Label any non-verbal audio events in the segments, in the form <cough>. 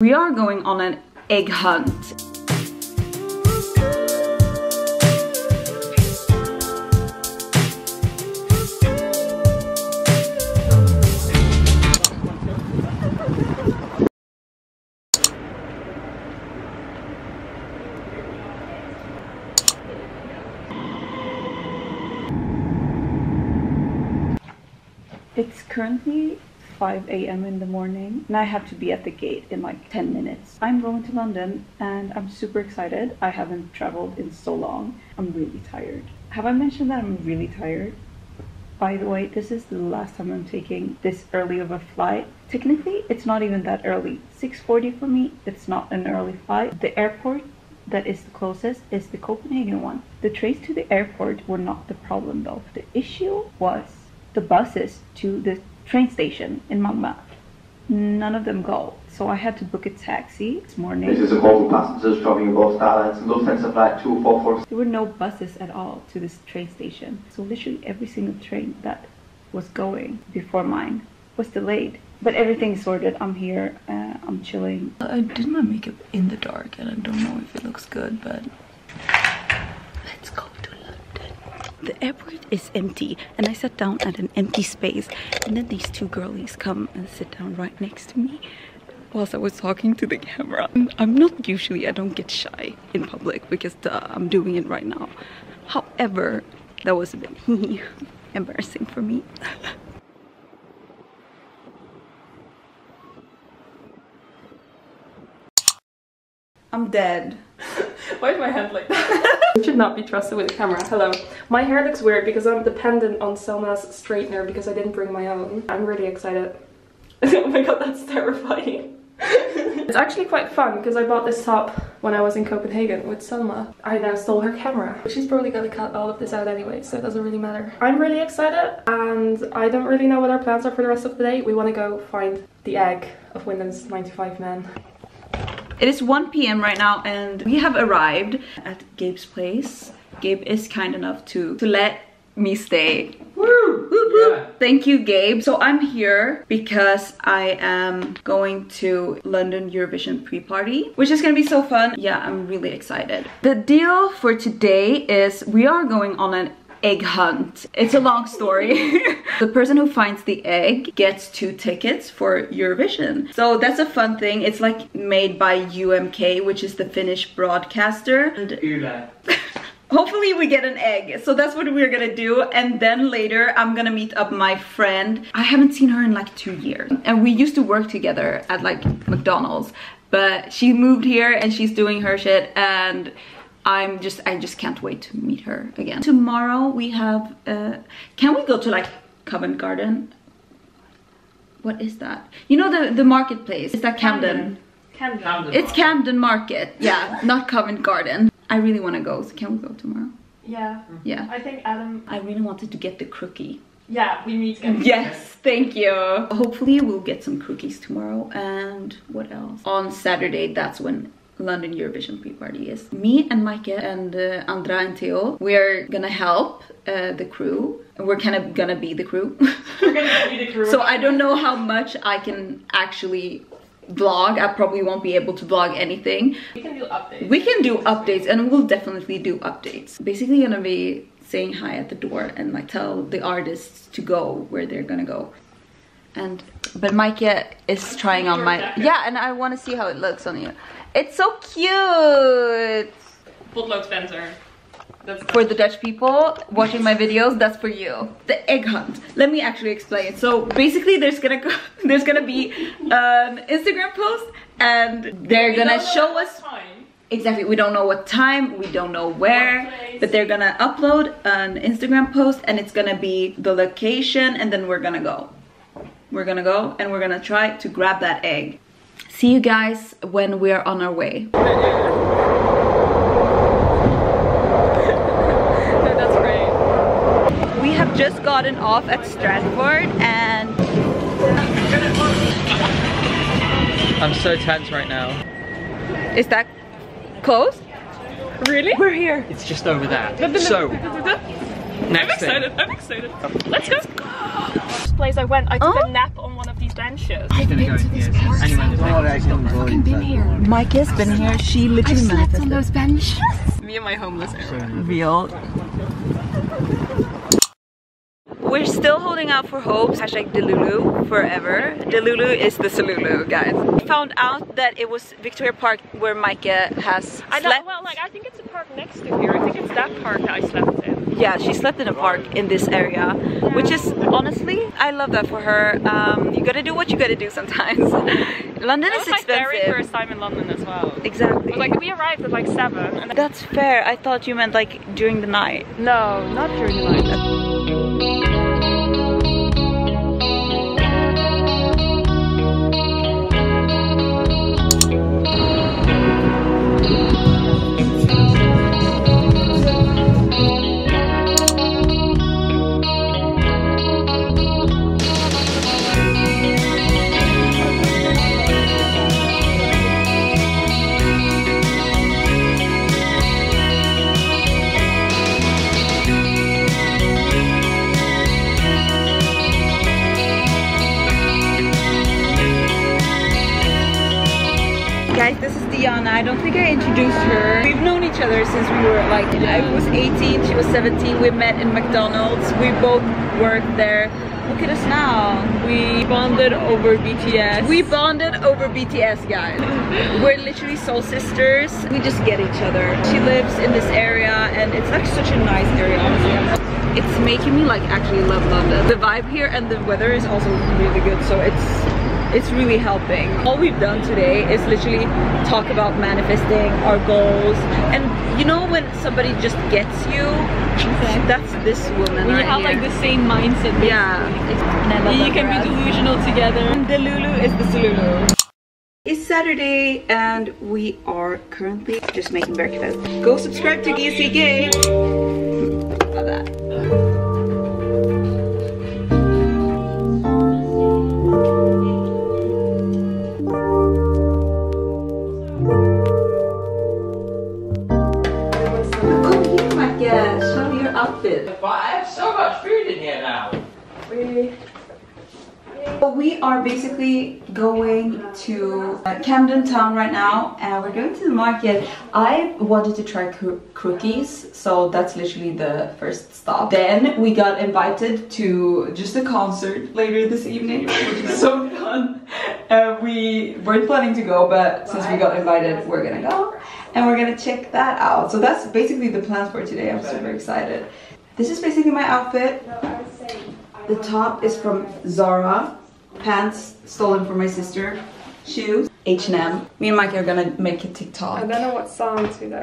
We are going on an egg hunt. It's currently 5 a.m. in the morning and I have to be at the gate in like 10 minutes. I'm going to London and I'm super excited. I haven't traveled in so long. I'm really tired. Have I mentioned that I'm really tired? By the way, this is the last time I'm taking this early of a flight. Technically, it's not even that early. 6.40 for me, it's not an early flight. The airport that is the closest is the Copenhagen one. The trains to the airport were not the problem though. The issue was the buses to the train station in Malmö. None of them go. So I had to book a taxi this morning. This is a call for passengers travelling above Starlines Lufthansa flight 244. There were no buses at all to this train station. So literally every single train that was going before mine was delayed. But everything is sorted. I'm here. Uh, I'm chilling. I did my makeup in the dark and I don't know if it looks good, but let's go to London. The airport is empty and I sat down at an empty space and then these two girlies come and sit down right next to me whilst I was talking to the camera. I'm not usually, I don't get shy in public because duh, I'm doing it right now. However, that was a bit <laughs> embarrassing for me. I'm dead. <laughs> Why is my hand like that? <laughs> should not be trusted with a camera. Hello. My hair looks weird because I'm dependent on Selma's straightener because I didn't bring my own. I'm really excited. <laughs> oh my god, that's terrifying. <laughs> it's actually quite fun because I bought this top when I was in Copenhagen with Selma. I now stole her camera. She's probably gonna cut all of this out anyway, so it doesn't really matter. I'm really excited and I don't really know what our plans are for the rest of the day. We want to go find the egg of Wyndham's 95 men. It is 1 p.m. right now and we have arrived at Gabe's place. Gabe is kind enough to, to let me stay. Woo! woo, Yeah. Thank you, Gabe. So I'm here because I am going to London Eurovision pre-party, which is gonna be so fun. Yeah, I'm really excited. The deal for today is we are going on an egg hunt. It's a long story. <laughs> the person who finds the egg gets two tickets for Eurovision. So that's a fun thing. It's like made by UMK, which is the Finnish broadcaster. And <laughs> Hopefully we get an egg. So that's what we're gonna do. And then later I'm gonna meet up my friend. I haven't seen her in like two years. And we used to work together at like McDonald's. But she moved here and she's doing her shit and I'm just, I just can't wait to meet her again. Tomorrow we have, uh, can we go to like Covent Garden? What is that? You know the, the marketplace, is that Camden? Camden. Camden. It's Camden Market, yeah, not Covent Garden. I really want to go, so can we go tomorrow? Yeah. Yeah. I think Adam... I really wanted to get the crookie. Yeah, we need to get Yes, thank you. Hopefully we'll get some cookies tomorrow. And what else? On Saturday, that's when London Eurovision pre-party is. Me and Mike and uh, Andra and Theo, we're gonna help uh, the crew. We're kind of gonna be the crew. We're gonna be the crew. <laughs> so I don't know how much I can actually vlog. I probably won't be able to vlog anything. We can do updates. We can do updates and we'll definitely do updates. Basically gonna be saying hi at the door and like tell the artists to go where they're gonna go. And but Mike is trying on my yeah, and I want to see how it looks on you. It's so cute. Potlood Spencer. That's For the Dutch people watching my videos, that's for you. The egg hunt. Let me actually explain. So basically, there's gonna go, <laughs> there's gonna be an Instagram post, and they're gonna show us Time. exactly. We don't know what time, we don't know where, but they're gonna upload an Instagram post, and it's gonna be the location, and then we're gonna go. We're gonna go, and we're gonna try to grab that egg. See you guys when we're on our way. <laughs> That's great. We have just gotten off at Stratford and I'm so tense right now. is that close? Really? We're here. It's just over there. So, <laughs> I'm next thing. excited. I'm excited. Let's go. This place I went, I took Oh. a nap on one of these benches. She's gonna go in here. Anyway, fucking been here. Mike has been here. She I literally slept on those benches. Me and my homeless era. Real. We're still holding out for hopes. Hashtag Delulu forever. Delulu is the Salulu, guys. We found out that it was Victoria Park where Micah has I know, slept. well, like, I think it's a park next to here. I think it's that park that I slept in. Yeah, she slept in a park in this area, which is honestly, I love that for her. Um, you gotta do what you gotta do sometimes. <laughs> London That is was my very expensive. first time in London as well. Exactly. like, we arrived at like 7. And That's fair. I thought you meant like during the night. no, not during the night. We were like, I was 18, she was 17. We met in McDonald's. We both worked there. Look at us now. We Bonded over BTS. we bonded over BTS, guys. <laughs> We're literally soul sisters. We just get each other. She lives in this area and it's like such a nice area, honestly. It's making me like actually love London. The vibe here and the weather is also really good, so it's it's really helping. All we've done today is literally talk about manifesting our goals. And you know when somebody just gets you, that's this woman We right have here. like the same mindset. basically. yeah, You can us. be delusional together. And the Lulu is the Salulu. It's Saturday and we are currently just making breakfast. Go subscribe to GCK. Camden Town right now and we're going to the market. I wanted to try cookies, so that's literally the first stop. Then we got invited to just a concert later this evening, which is so <laughs> fun. Uh, we weren't planning to go, but since we got invited, we're gonna go and we're gonna check that out. So that's basically the plans for today. I'm super excited. This is basically my outfit. The top is from Zara. Pants stolen from my sister. Shoes H&M. Me and Mike are gonna make a TikTok. I don't know what song to though.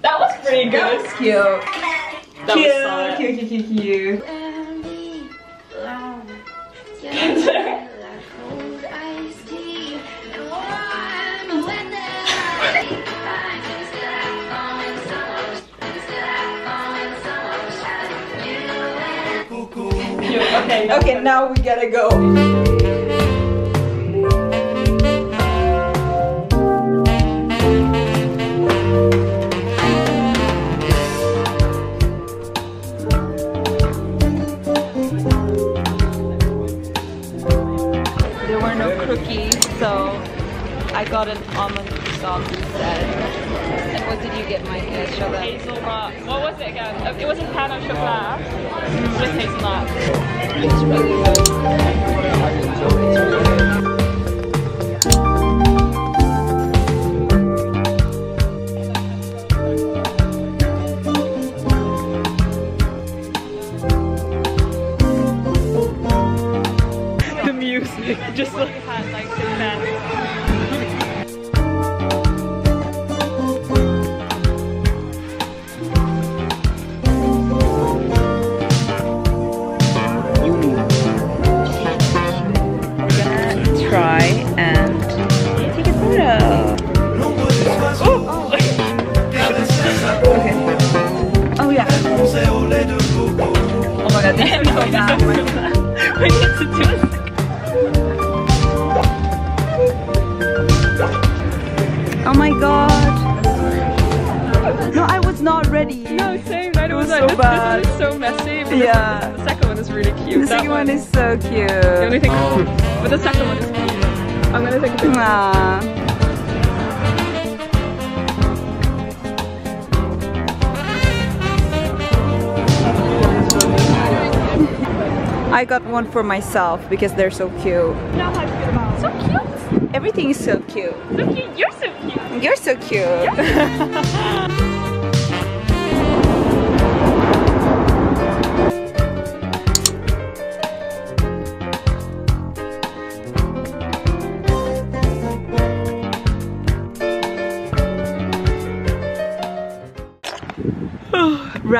That was pretty good. That's cute. That was cute, solid. cute, cute, cute, cute. <laughs> Okay, Okay, now we gotta go. There were no cookies, so I got an almond croissant instead. What did you get, Mike? Show them. Hazelnut. What was it again? Uh, It was a pain au chocolat with hazelnut. It's really good. Yeah. The, second one is really cute. The That second one is so cute. The only thing. Oh. But the second one is cute. I'm gonna take a picture. Aw. I got one for myself because they're so cute. So cute. Everything is so cute. So cute. You're so cute. You're so cute. Rise <laughs>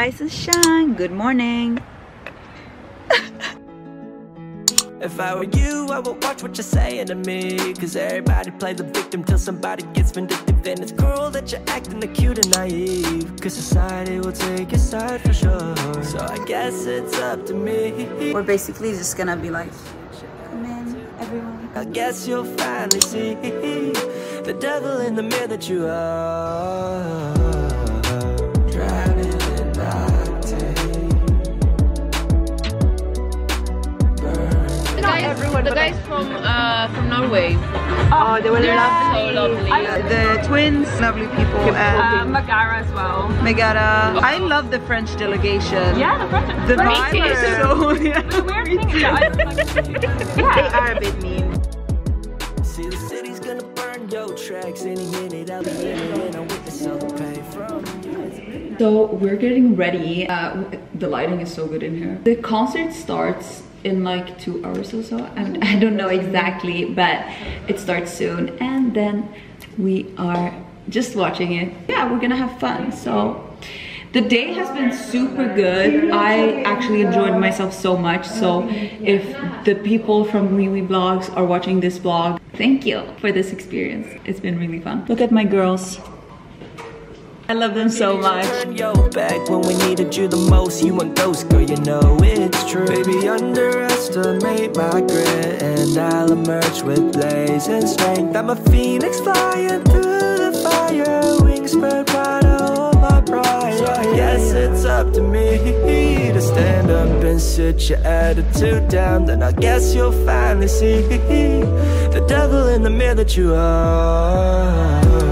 and shine. Good morning. If I were you, I would watch what you're saying to me. Cause everybody play the victim till somebody gets vindictive. Then it's cruel that you're acting the cute and naive. Cause society will take your side for sure. So I guess it's up to me. We're basically just gonna be like, come in, everyone. I guess you'll finally see the devil in the mirror that you are. The guys, the guys from uh, from Norway. Oh, they were So lovely. The twins, lovely people, Uh, and Megara as well. Megara. I love the French delegation. Yeah, the French. The French vibe is is so. <laughs> Yeah. The weird thing is that I don't like They <laughs> Yeah. are a bit mean. See, the city's gonna burn your tracks any minute. I'll be in it and I witness all pain from. So we're getting ready. Uh, the lighting is so good in here. The concert starts in like two hours or so. And I don't know exactly, but it starts soon. And then we are just watching it. Yeah, we're gonna have fun. So the day has been super good. I actually enjoyed myself so much. So if the people from Wiwibloggs are watching this vlog, thank you for this experience. It's been really fun. Look at my girls. I love them so much. Turn your back when we needed you the most. You a ghost, girl, you know it's true. Baby, underestimate my grit, and I'll emerge with blazing strength. I'm a phoenix flying through the fire, wings spread wide, hold my pride. So I guess it's up to me to stand up and sit your attitude down. Then I guess you'll finally see the devil in the mirror that you are.